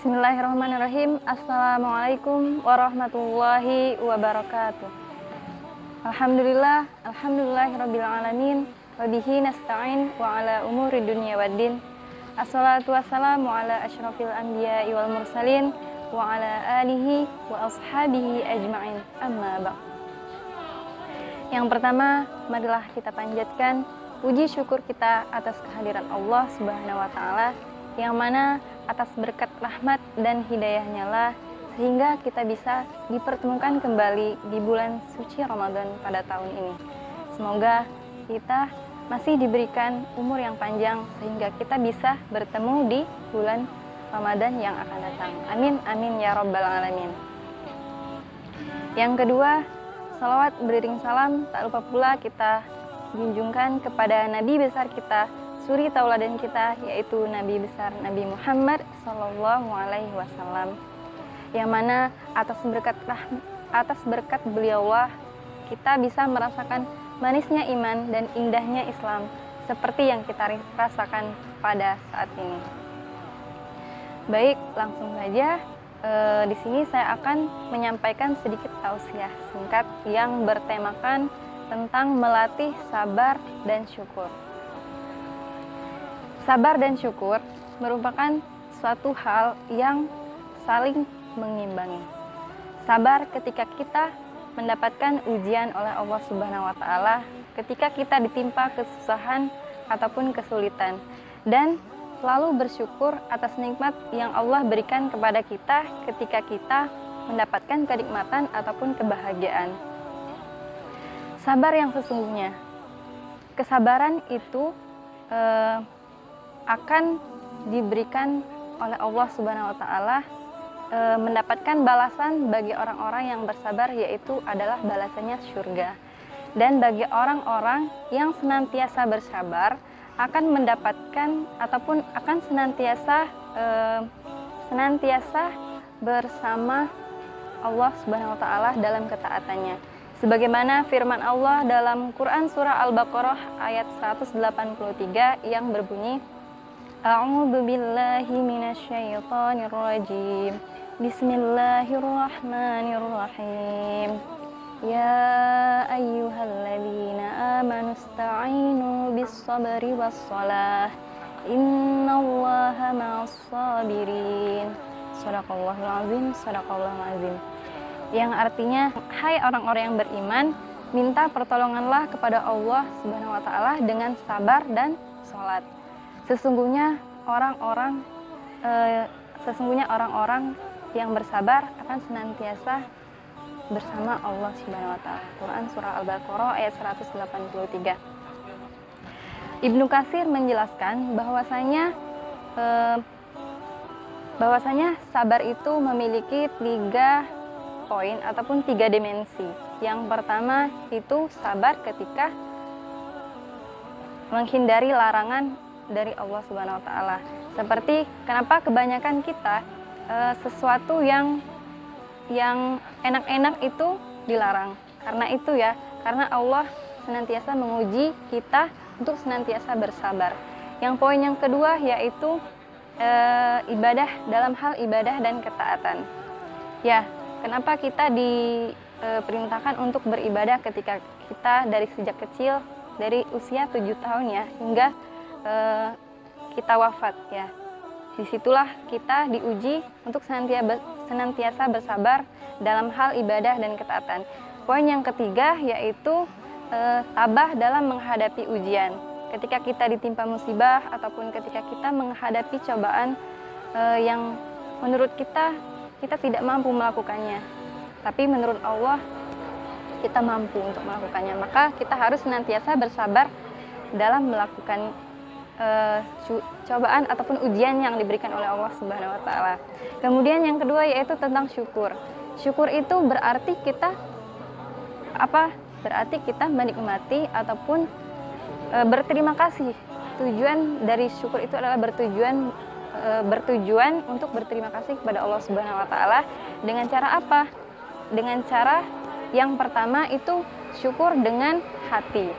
Bismillahirrahmanirrahim. Assalamualaikum warahmatullahi wabarakatuh. Alhamdulillah, alhamdulillahirabbil alamin. Wa bihi nasta'in wa ala umuri dunya waddin. Assalatu wassalamu ala asyrafil anbiya'i wal mursalin wa ala alihi wa ashabihi ajma'in. Amma ba'd. Yang pertama, marilah kita panjatkan puji syukur kita atas kehadiran Allah Subhanahu wa taala yang mana atas berkat rahmat dan hidayahnya lah sehingga kita bisa dipertemukan kembali di bulan suci Ramadan pada tahun ini. Semoga kita masih diberikan umur yang panjang sehingga kita bisa bertemu di bulan Ramadan yang akan datang. Amin amin ya rabbal alamin. Yang kedua, salawat beriring salam tak lupa pula kita junjungkan kepada nabi besar kita suri tauladan kita yaitu Nabi besar Nabi Muhammad Sallallahu Alaihi Wasallam yang mana atas berkat atas berkat beliaulah kita bisa merasakan manisnya iman dan indahnya Islam seperti yang kita rasakan pada saat ini. Baik, langsung saja e, di sini saya akan menyampaikan sedikit tausiah singkat yang bertemakan tentang melatih sabar dan syukur. Sabar dan syukur merupakan suatu hal yang saling mengimbangi. Sabar ketika kita mendapatkan ujian oleh Allah Subhanahu wa taala, ketika kita ditimpa kesusahan ataupun kesulitan dan selalu bersyukur atas nikmat yang Allah berikan kepada kita ketika kita mendapatkan kenikmatan ataupun kebahagiaan. Sabar yang sesungguhnya. Kesabaran itu eh, akan diberikan oleh Allah Subhanahu wa taala e, mendapatkan balasan bagi orang-orang yang bersabar yaitu adalah balasannya surga. Dan bagi orang-orang yang senantiasa bersabar akan mendapatkan ataupun akan senantiasa e, senantiasa bersama Allah Subhanahu wa taala dalam ketaatannya. Sebagaimana firman Allah dalam Quran surah Al-Baqarah ayat 183 yang berbunyi أعوذ بالله من الشيطان الرجيم بسم الله الرحمن الرحيم يا أيها الذين آمنوا استعينوا بالصبر والصلاة إن الله مع الصابرين صدق الله العظيم صدق الله العظيم yang artinya hai orang-orang yang beriman minta pertolonganlah kepada Allah Subhanahu wa taala dengan sabar dan sholat sesungguhnya orang-orang e, sesungguhnya orang-orang yang bersabar akan senantiasa bersama Allah Subhanahu wa taala. Quran surah Al-Baqarah ayat 183. Ibnu Kasir menjelaskan bahwasanya e, bahwasanya sabar itu memiliki tiga poin ataupun tiga dimensi. Yang pertama itu sabar ketika menghindari larangan dari Allah Subhanahu wa taala. Seperti kenapa kebanyakan kita e, sesuatu yang yang enak-enak itu dilarang. Karena itu ya, karena Allah senantiasa menguji kita untuk senantiasa bersabar. Yang poin yang kedua yaitu e, ibadah dalam hal ibadah dan ketaatan. Ya, kenapa kita diperintahkan e, untuk beribadah ketika kita dari sejak kecil dari usia tujuh tahun ya hingga uh, kita wafat ya. Di situlah kita diuji untuk senantiasa bersabar dalam hal ibadah dan ketaatan. Poin yang ketiga yaitu uh, tabah dalam menghadapi ujian. Ketika kita ditimpa musibah ataupun ketika kita menghadapi cobaan uh, yang menurut kita kita tidak mampu melakukannya. Tapi menurut Allah kita mampu untuk melakukannya. Maka kita harus senantiasa bersabar dalam melakukan uh, cobaan ataupun ujian yang diberikan oleh Allah Subhanahu wa taala. Kemudian yang kedua yaitu tentang syukur. Syukur itu berarti kita apa? Berarti kita menikmati ataupun e, berterima kasih. Tujuan dari syukur itu adalah bertujuan e, bertujuan untuk berterima kasih kepada Allah Subhanahu wa taala dengan cara apa? Dengan cara yang pertama itu syukur dengan hati.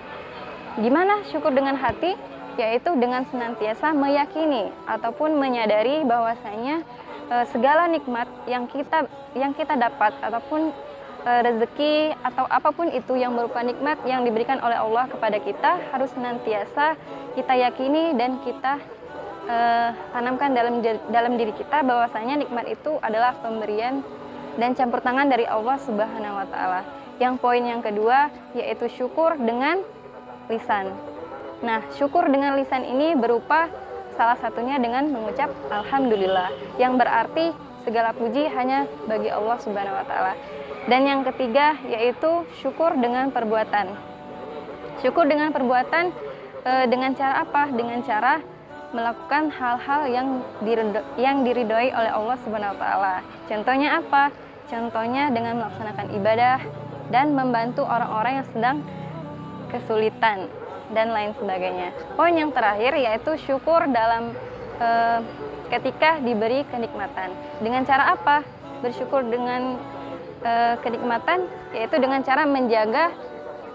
Gimana syukur dengan hati? Yaitu dengan senantiasa meyakini ataupun menyadari bahwasanya eh, segala nikmat yang kita yang kita dapat ataupun eh, rezeki atau apa pun itu yang berupa nikmat yang diberikan oleh Allah kepada kita harus senantiasa kita yakini dan kita eh, tanamkan dalam dalam diri kita bahwasanya nikmat itu adalah pemberian dan campur tangan dari Allah Subhanahu wa taala. Yang poin yang kedua yaitu syukur dengan lisan. Nah, syukur dengan lisan ini berupa salah satunya dengan mengucap alhamdulillah yang berarti segala puji hanya bagi Allah Subhanahu wa taala. Dan yang ketiga yaitu syukur dengan perbuatan. Syukur dengan perbuatan e, dengan cara apa? Dengan cara melakukan hal-hal yang dirido, yang diridhoi oleh Allah Subhanahu wa taala. Contohnya apa? Contohnya dengan melaksanakan ibadah dan membantu orang-orang yang sedang kesulitan dan lain sebagainya. Poin yang terakhir yaitu syukur dalam e, ketika diberi kenikmatan. Dengan cara apa? Bersyukur dengan e, kenikmatan yaitu dengan cara menjaga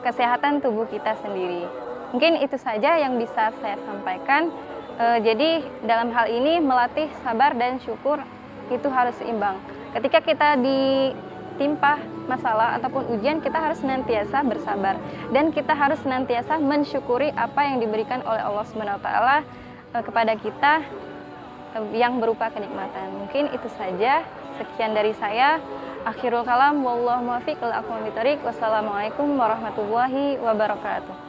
kesehatan tubuh kita sendiri. Mungkin itu saja yang bisa saya sampaikan. E, jadi dalam hal ini melatih sabar dan syukur itu harus seimbang. Ketika kita ditimpa masalah ataupun ujian, kita harus senantiasa bersabar dan kita harus senantiasa mensyukuri apa yang diberikan oleh Allah Subhanahu wa taala e, kepada kita e, yang berupa kenikmatan. Mungkin itu saja. Sekian dari saya. Akhirul kalam wallahu muwaffiq Wassalamualaikum warahmatullahi wabarakatuh.